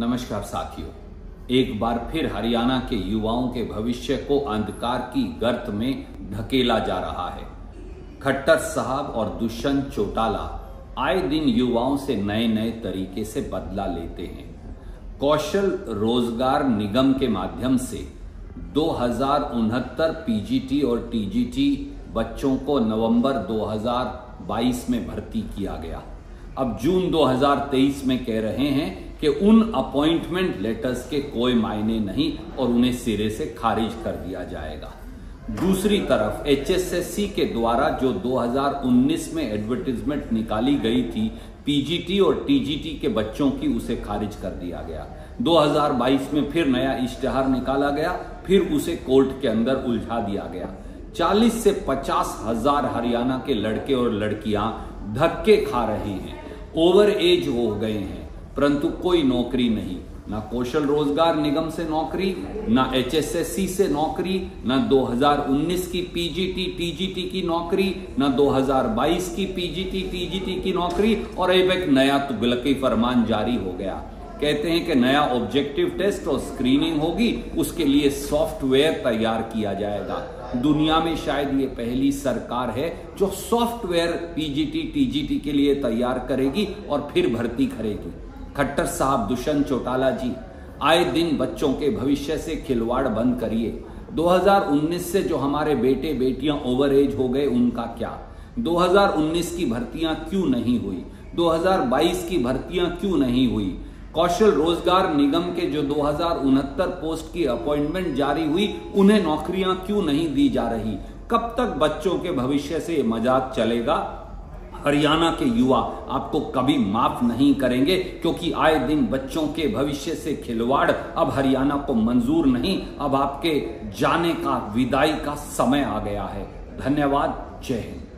नमस्कार साथियों, एक बार फिर हरियाणा के युवाओं के भविष्य को अंधकार की गर्त में धकेला जा रहा है। खट्टर साहब और दुष्यंत चौटाला आए दिन युवाओं से नए नए तरीके से बदला लेते हैं। कौशल रोज़गार निगम के माध्यम से दो पीजीटी और टीजीटी बच्चों को नवंबर 2022 में भर्ती किया गया। अब जून 2023 में कह रहे हैं कि उन अपॉइंटमेंट लेटर्स के कोई मायने नहीं और उन्हें सिरे से खारिज कर दिया जाएगा। दूसरी तरफ़ एचएसएससी के द्वारा जो 2019 में एडवर्टीजमेंट निकाली गई थी पीजीटी और टीजीटी के बच्चों की उसे खारिज कर दिया गया। 2022 में फिर नया इश्तेहार निकाला गया, फिर उसे कोर्ट के अंदर उलझा दिया गया। 40 से पचास हज़ार हरियाणा के लड़के और लड़कियाँ धक्के खा रहे हैं, ओवर एज हो गए हैं। परंतु कोई नौकरी नहीं। ना कौशल रोज़गार निगम से नौकरी, ना एचएसएससी से नौकरी, ना 2019 की पीजीटी टीजीटी की नौकरी, ना 2022 की पीजीटी टीजीटी की नौकरी और अब एक नया तुगलकी फरमान जारी हो गया। कहते हैं कि नया ऑब्जेक्टिव टेस्ट और स्क्रीनिंग होगी, उसके लिए सॉफ्टवेयर तैयार किया जाएगा। दुनिया में शायद ये पहली सरकार है जो सॉफ्टवेयर पीजीटी टीजीटी के लिए तैयार करेगी और फिर भर्ती करेगी। खट्टर साहब दुष्यंत चौटाला जी, आए दिन बच्चों के भविष्य से खिलवाड़ बंद करिए। 2019 से जो हमारे बेटे बेटियाँ ओवर एज हो गए, उनका क्या? 2019 की भर्तियाँ क्यों नहीं हुई? 2022 की भर्तियाँ क्यों नहीं हुई? कौशल रोज़गार निगम के जो दो हज़ार उनहत्तर पोस्ट की अपॉइंटमेंट जारी हुई, उन्हें नौकरियाँ क्यों नहीं दी जा रही? कब तक बच्चों के भविष्य से मज़ाक चलेगा? हरियाणा के युवा आपको कभी माफ़ नहीं करेंगे, क्योंकि आए दिन बच्चों के भविष्य से खिलवाड़ अब हरियाणा को मंजूर नहीं, अब आपके जाने का, विदाई का समय आ गया है। धन्यवाद। जय हिंद।